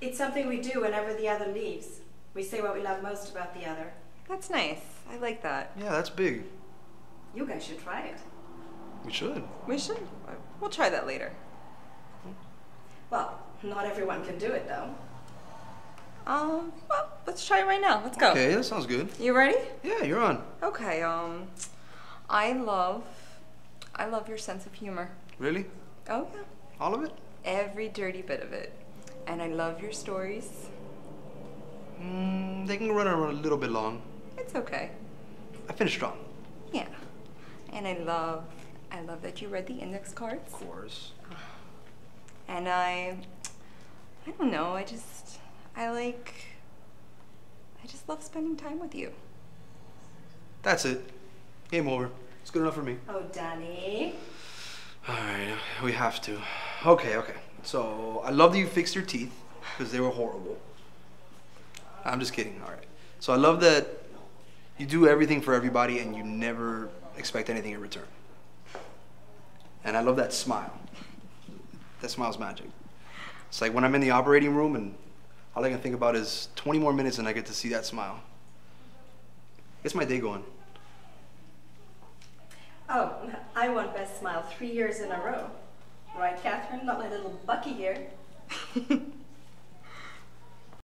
It's something we do whenever the other leaves. We say what we love most about the other. That's nice. I like that. Yeah, that's big. You guys should try it. We should. We should. We'll try that later. Well, not everyone can do it though. Um, well, let's try it right now. Let's go. Okay, that sounds good. You ready? Yeah, you're on. Okay, um, I love, I love your sense of humor. Really? Oh, yeah. All of it? Every dirty bit of it. And I love your stories. Mm, they can run around a little bit long. It's okay. I finished strong. Yeah. And I love, I love that you read the index cards. Of course. And I, I don't know, I just, I like, I just love spending time with you. That's it. Game over. It's good enough for me. Oh, Danny. All right, we have to. Okay, okay. So I love that you fixed your teeth because they were horrible. I'm just kidding. All right. So I love that you do everything for everybody and you never expect anything in return. And I love that smile. That smile's magic. It's like when I'm in the operating room and all I can think about is 20 more minutes and I get to see that smile. Gets my day going. Oh, I won Best Smile three years in a row. Right, Catherine? Not my little Bucky here.